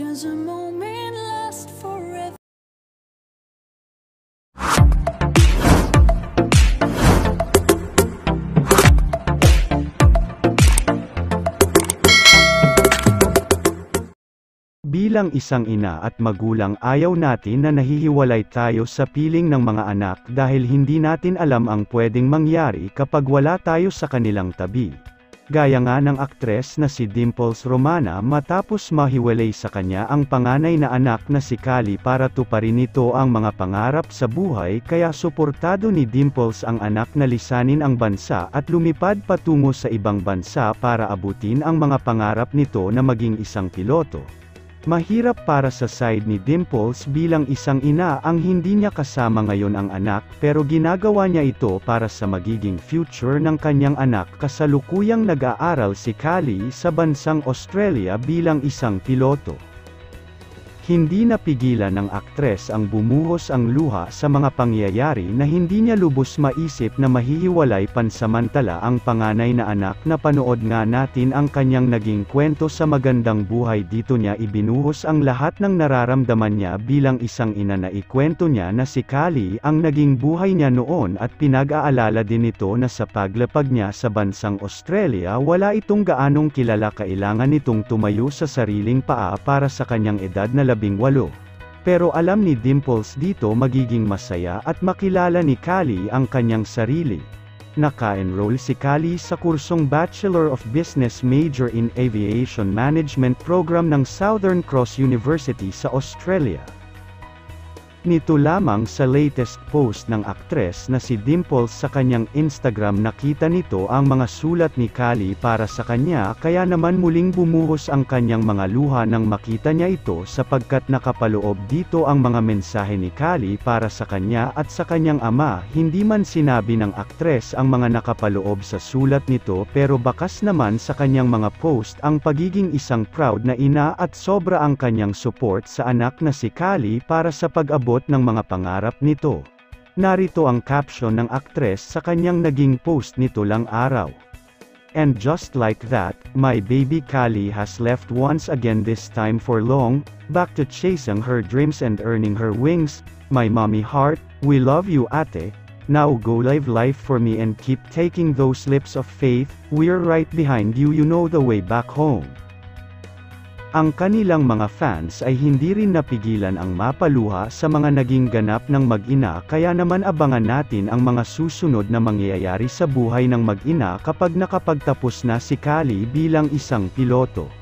Does a moment last forever? Bilang isang ina at magulang ayaw natin na nahihiwalay tayo sa piling ng mga anak dahil hindi natin alam ang pwedeng mangyari kapag wala tayo sa kanilang tabi. Gaya nga ng aktres na si Dimples Romana matapos mahiwalay sa kanya ang panganay na anak na si Kali para tuparin nito ang mga pangarap sa buhay kaya suportado ni Dimples ang anak na lisanin ang bansa at lumipad patungo sa ibang bansa para abutin ang mga pangarap nito na maging isang piloto. Mahirap para sa side ni Dimples bilang isang ina ang hindi niya kasama ngayon ang anak pero ginagawa niya ito para sa magiging future ng kanyang anak kasalukuyang nag-aaral si Kali sa bansang Australia bilang isang piloto. Hindi napigilan ng aktres ang bumuhos ang luha sa mga pangyayari na hindi niya lubos maisip na mahihiwalay pansamantala ang panganay na anak na panood nga natin ang kanyang naging kwento sa magandang buhay. Dito niya ibinuhos ang lahat ng nararamdaman niya bilang isang ina na ikwento niya na si Kali ang naging buhay niya noon at pinag-aalala din ito na sa paglapag niya sa bansang Australia wala itong gaanong kilala. Kailangan nitong tumayo sa sariling paa para sa kanyang edad na labing walo. Pero alam ni Dimples dito magiging masaya at makilala ni Kali ang kanyang sarili. Naka-enroll si Kali sa kursong Bachelor of Business Major in Aviation Management program ng Southern Cross University sa Australia. Nito lamang sa latest post ng aktres na si Dimples sa kanyang Instagram nakita nito ang mga sulat ni Kali para sa kanya kaya naman muling bumuhos ang kanyang mga luha nang makita niya ito sapagkat nakapaloob dito ang mga mensahe ni Kali para sa kanya at sa kanyang ama. Hindi man sinabi ng aktres ang mga nakapaloob sa sulat nito pero bakas naman sa kanyang mga post ang pagiging isang proud na ina at sobra ang kanyang support sa anak na si Kali para sa pag-abot ng mga pangarap nito. Narito ang caption ng aktres sa kanyang naging post nito lang araw. And just like that, my baby Kali has left once again this time for long, back to chasing her dreams and earning her wings, my mommy heart, we love you ate, now go live life for me and keep taking those leaps of faith, we're right behind you you know the way back home. Ang kanilang mga fans ay hindi rin napigilan ang mapaluha sa mga naging ganap ng mag-ina kaya naman abangan natin ang mga susunod na mangyayari sa buhay ng mag-ina kapag nakapagtapos na si Kali bilang isang piloto.